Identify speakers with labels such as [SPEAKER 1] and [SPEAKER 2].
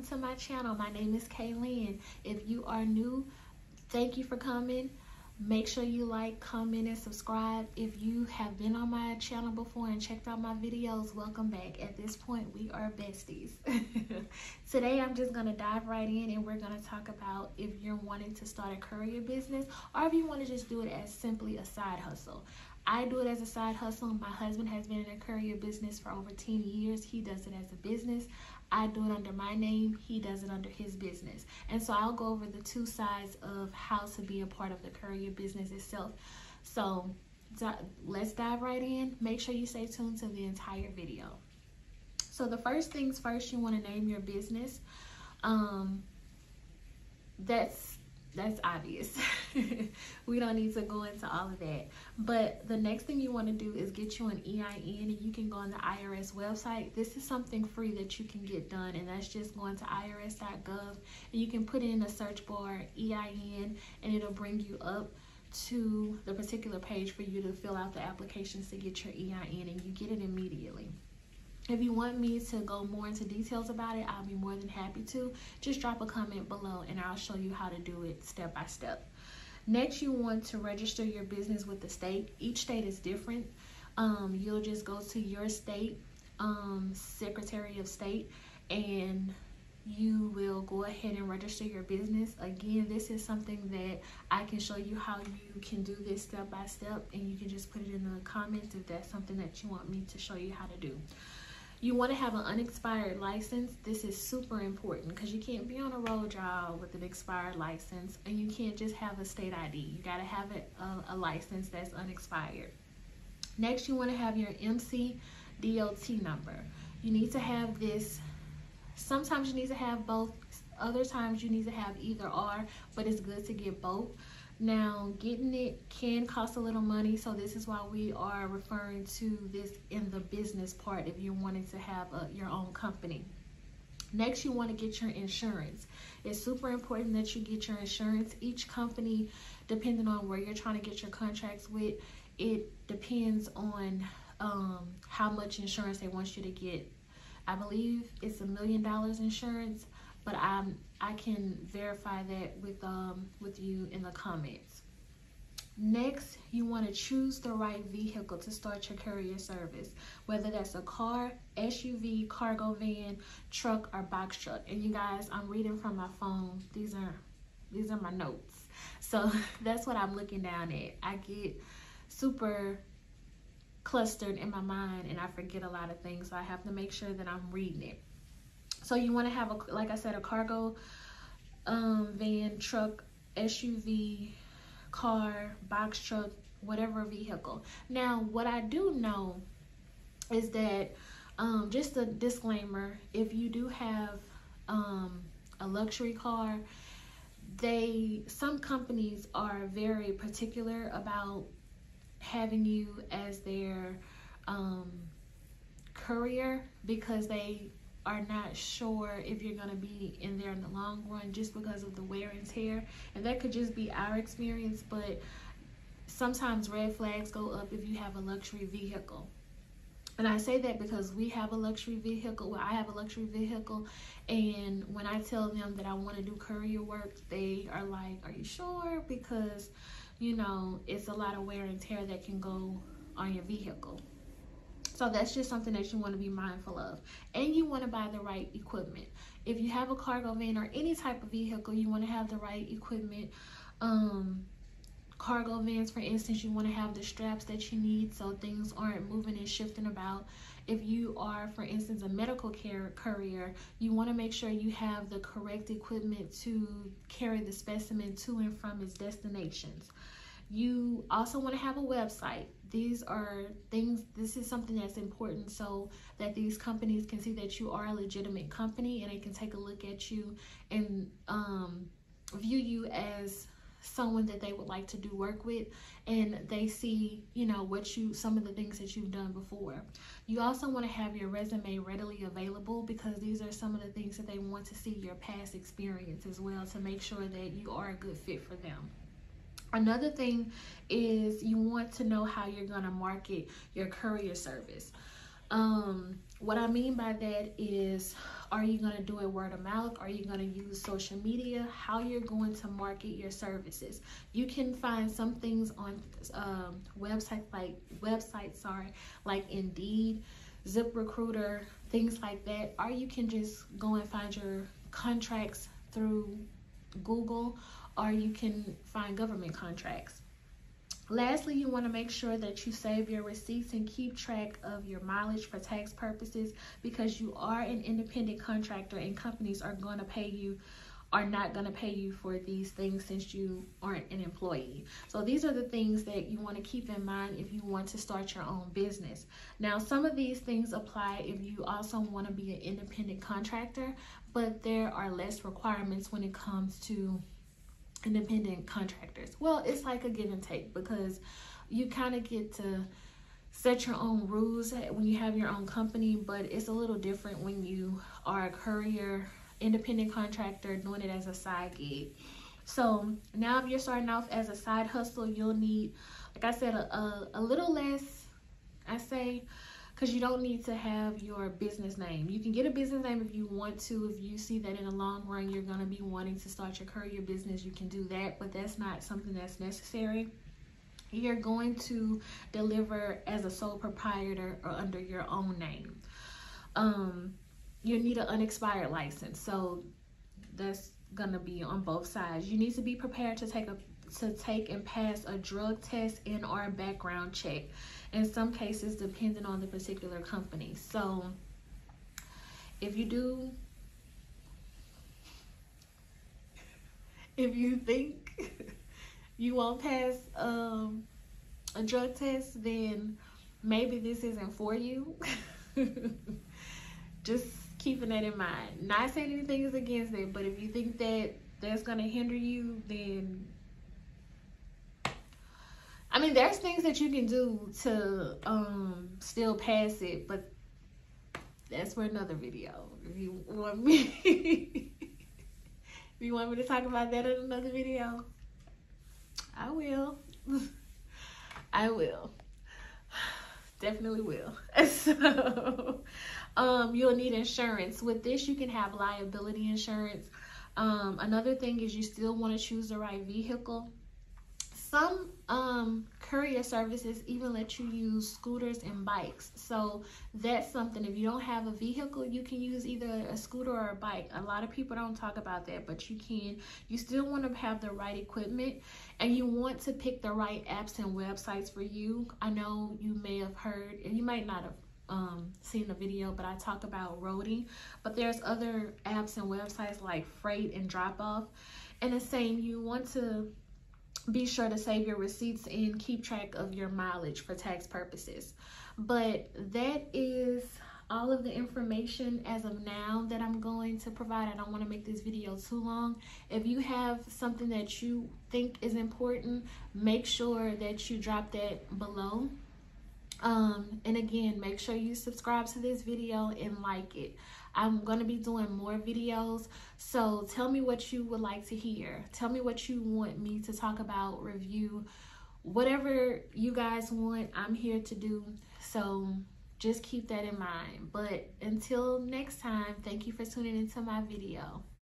[SPEAKER 1] welcome to my channel. My name is Kay Lynn. If you are new, thank you for coming. Make sure you like, comment, and subscribe. If you have been on my channel before and checked out my videos, welcome back. At this point, we are besties. Today, I'm just going to dive right in and we're going to talk about if you're wanting to start a courier business or if you want to just do it as simply a side hustle. I do it as a side hustle. My husband has been in a courier business for over 10 years. He does it as a business. I do it under my name. He does it under his business. And so I'll go over the two sides of how to be a part of the courier business itself. So let's dive right in. Make sure you stay tuned to the entire video. So the first things first, you want to name your business. Um, that's that's obvious. we don't need to go into all of that. But the next thing you want to do is get you an EIN and you can go on the IRS website. This is something free that you can get done and that's just going to irs.gov and you can put in a search bar EIN and it'll bring you up to the particular page for you to fill out the applications to get your EIN and you get it immediately. If you want me to go more into details about it, I'll be more than happy to. Just drop a comment below and I'll show you how to do it step by step. Next, you want to register your business with the state. Each state is different. Um, you'll just go to your state um, Secretary of State and you will go ahead and register your business. Again, this is something that I can show you how you can do this step by step and you can just put it in the comments if that's something that you want me to show you how to do. You want to have an unexpired license. This is super important because you can't be on a road job with an expired license and you can't just have a state ID. You got to have a, uh, a, license that's unexpired. Next, you want to have your MC DOT number. You need to have this. Sometimes you need to have both. Other times you need to have either or, but it's good to get both. Now, getting it can cost a little money, so this is why we are referring to this in the business part if you're wanting to have a, your own company. Next, you want to get your insurance. It's super important that you get your insurance. Each company, depending on where you're trying to get your contracts with, it depends on um, how much insurance they want you to get. I believe it's a million dollars insurance but I'm I can verify that with um with you in the comments. Next, you want to choose the right vehicle to start your courier service, whether that's a car, SUV, cargo van, truck, or box truck. And you guys, I'm reading from my phone. These are these are my notes. So that's what I'm looking down at. I get super clustered in my mind and I forget a lot of things. So I have to make sure that I'm reading it. So you want to have, a, like I said, a cargo um, van, truck, SUV, car, box truck, whatever vehicle. Now, what I do know is that, um, just a disclaimer, if you do have um, a luxury car, they some companies are very particular about having you as their um, courier because they are not sure if you're going to be in there in the long run just because of the wear and tear. And that could just be our experience, but sometimes red flags go up if you have a luxury vehicle. And I say that because we have a luxury vehicle. Well, I have a luxury vehicle. And when I tell them that I want to do courier work, they are like, Are you sure? Because, you know, it's a lot of wear and tear that can go on your vehicle. So that's just something that you want to be mindful of. And you want to buy the right equipment. If you have a cargo van or any type of vehicle, you want to have the right equipment. Um, cargo vans, for instance, you want to have the straps that you need so things aren't moving and shifting about. If you are, for instance, a medical care courier, you want to make sure you have the correct equipment to carry the specimen to and from its destinations. You also want to have a website. These are things this is something that's important so that these companies can see that you are a legitimate company and they can take a look at you and um, view you as someone that they would like to do work with and they see you know what you some of the things that you've done before. You also want to have your resume readily available because these are some of the things that they want to see your past experience as well to make sure that you are a good fit for them Another thing is you want to know how you're going to market your courier service. Um, what I mean by that is, are you going to do it word of mouth? Are you going to use social media? How you're going to market your services? You can find some things on um, websites like websites, sorry, like Indeed, ZipRecruiter, things like that. Or you can just go and find your contracts through Google, or you can find government contracts. Lastly, you want to make sure that you save your receipts and keep track of your mileage for tax purposes because you are an independent contractor and companies are going to pay you are not going to pay you for these things since you aren't an employee. So these are the things that you want to keep in mind if you want to start your own business. Now, some of these things apply if you also want to be an independent contractor, but there are less requirements when it comes to independent contractors. Well, it's like a give and take because you kind of get to set your own rules when you have your own company, but it's a little different when you are a courier, independent contractor, doing it as a side gig. So now if you're starting off as a side hustle, you'll need, like I said, a, a, a little less, I say, because you don't need to have your business name. You can get a business name if you want to. If you see that in the long run you're going to be wanting to start your courier business, you can do that, but that's not something that's necessary. You're going to deliver as a sole proprietor or under your own name. Um, you need an unexpired license, so that's to be on both sides. You need to be prepared to take a to take and pass a drug test and or a background check. In some cases depending on the particular company. So if you do if you think you won't pass um, a drug test then maybe this isn't for you. Just keeping that in mind not saying anything is against it but if you think that that's going to hinder you then I mean, there's things that you can do to um, still pass it, but that's for another video. If you want me, if you want me to talk about that in another video, I will. I will. Definitely will. So, um, you'll need insurance. With this, you can have liability insurance. Um, another thing is you still want to choose the right vehicle some um, courier services even let you use scooters and bikes. So that's something. If you don't have a vehicle, you can use either a scooter or a bike. A lot of people don't talk about that, but you can. You still want to have the right equipment and you want to pick the right apps and websites for you. I know you may have heard, and you might not have um, seen the video, but I talk about Roadie. But there's other apps and websites like Frayt and Drop Off. And it's saying you want to be sure to save your receipts and keep track of your mileage for tax purposes. But that is all of the information as of now that I'm going to provide. I don't want to make this video too long. If you have something that you think is important, make sure that you drop that below. Um, and again, make sure you subscribe to this video and like it. I'm going to be doing more videos. So tell me what you would like to hear. Tell me what you want me to talk about, review, whatever you guys want, I'm here to do. So just keep that in mind. But until next time, thank you for tuning into my video.